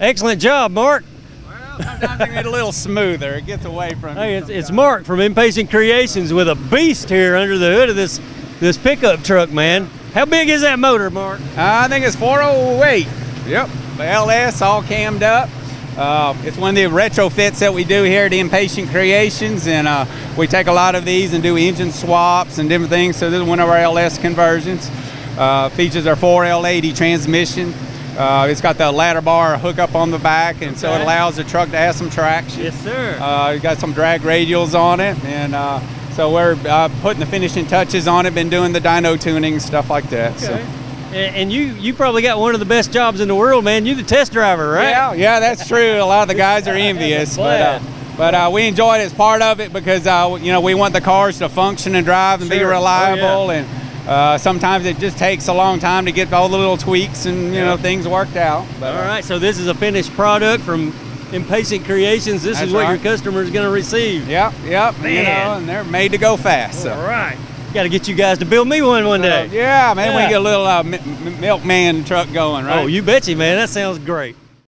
Excellent job, Mark. Well, sometimes they get a little smoother. It gets away from. Hey, it's, it's Mark from Impatient Creations with a beast here under the hood of this this pickup truck, man. How big is that motor, Mark? I think it's 408. Yep. The LS all cammed up. Uh, it's one of the retrofits that we do here at Impatient Creations, and uh, we take a lot of these and do engine swaps and different things. So this is one of our LS conversions. Uh, features our 4L80 transmission. Uh, it's got the ladder bar hookup on the back, and so it allows the truck to have some traction. Yes, sir. Uh, you got some drag radials on it, and uh, so we're uh, putting the finishing touches on it. Been doing the dyno tuning, stuff like that. Okay. And, and you you probably got one of the best jobs in the world, man. You're the test driver, right? Yeah, yeah, that's true. A lot of the guys are envious, but uh, but uh, we enjoy it as part of it because uh, you know we want the cars to function and drive and be Sure. Oh, reliable, yeah. and uh, sometimes it just takes a long time to get all the little tweaks and you know things worked out. But, All uh, so this is a finished product from Impatient Creations. This is what your customer is going to receive. Yep, yep. You Man. know, and they're made to go fast. So. All right. Got to get you guys to build me one one day. Uh, yeah, man, we Yeah. get a little uh, mi- mi- milkman truck going, right? Oh, you betcha, man. That sounds great.